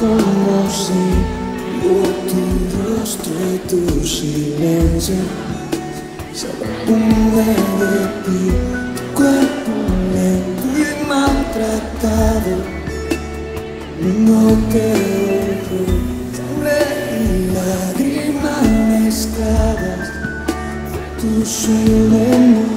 conocí por tu rostro y tu silencio. Se apagué de ti, tu cuerpo lento y maltratado. No te dejo, sangre y lágrimas mezcladas. Tu sueño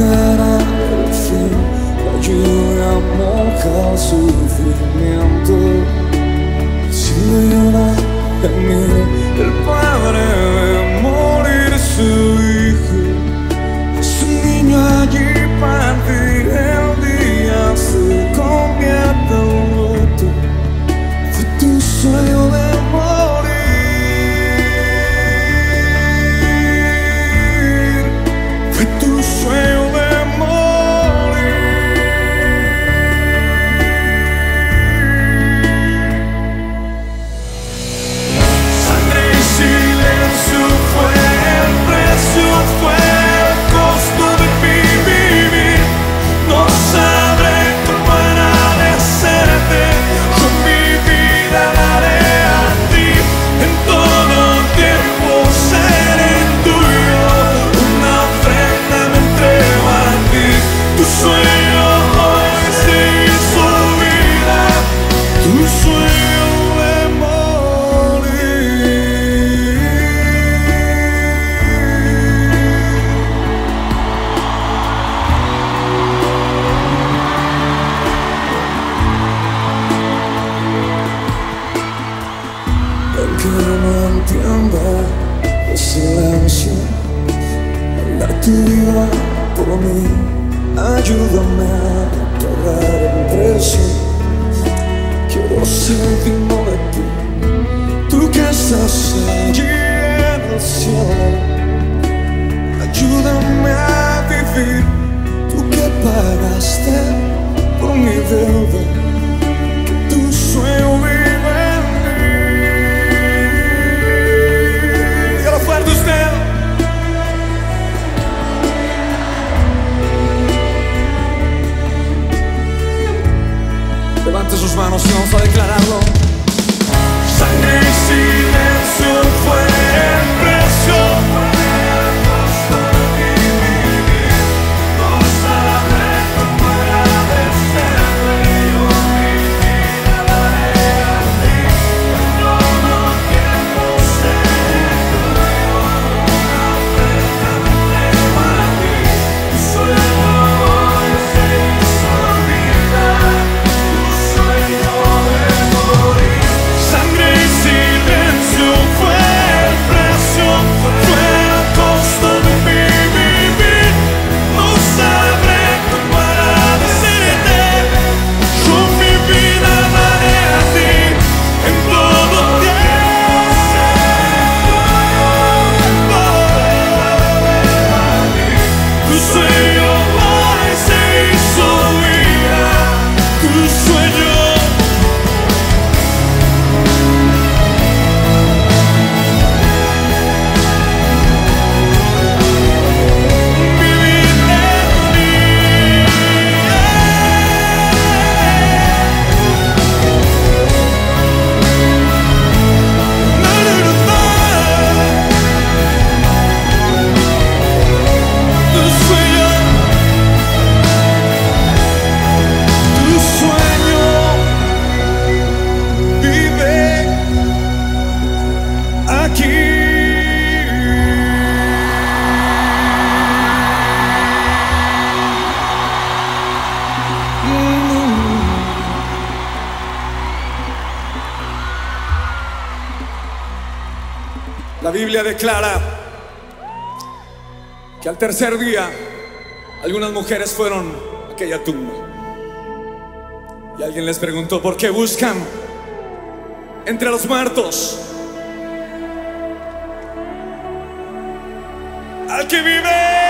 marcará el fin, la lluvia moja el sufrimiento. Si llora en mí, el padre ayúdame a pagar el precio. Quiero ser digno de ti, tú que estás allí en el cielo. Ayúdame a vivir, tú que pagaste por mi deuda. Levante sus manos y vamos a declararlo. La Biblia declara que al tercer día algunas mujeres fueron a aquella tumba y alguien les preguntó por qué buscan entre los muertos al que vive.